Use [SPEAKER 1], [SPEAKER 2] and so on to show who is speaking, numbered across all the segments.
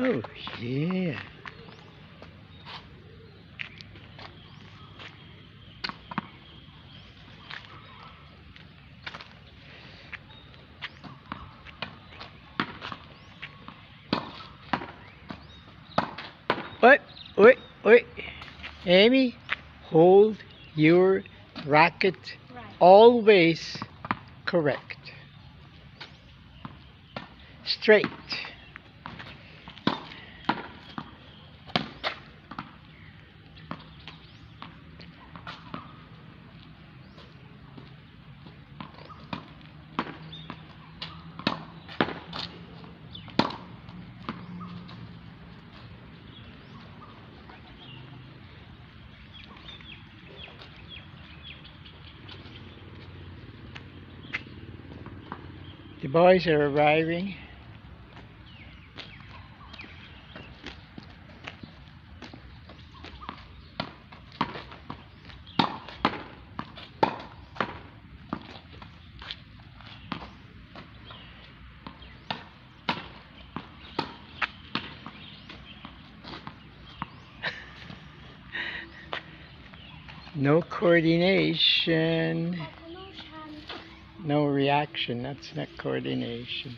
[SPEAKER 1] Oh, yeah. What? Wait, wait. Amy, hold your racket
[SPEAKER 2] Right.
[SPEAKER 1] always correct. Straight. The boys are arriving. No coordination. No reaction. That's not coordination.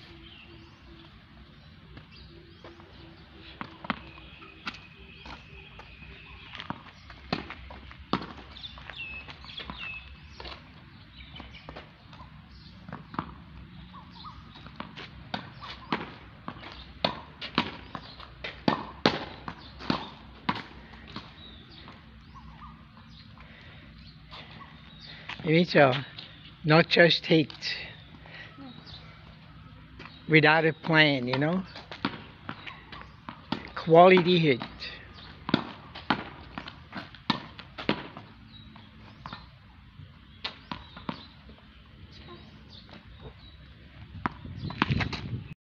[SPEAKER 1] Mitchell, not just hit without a plan, you know? Quality hit.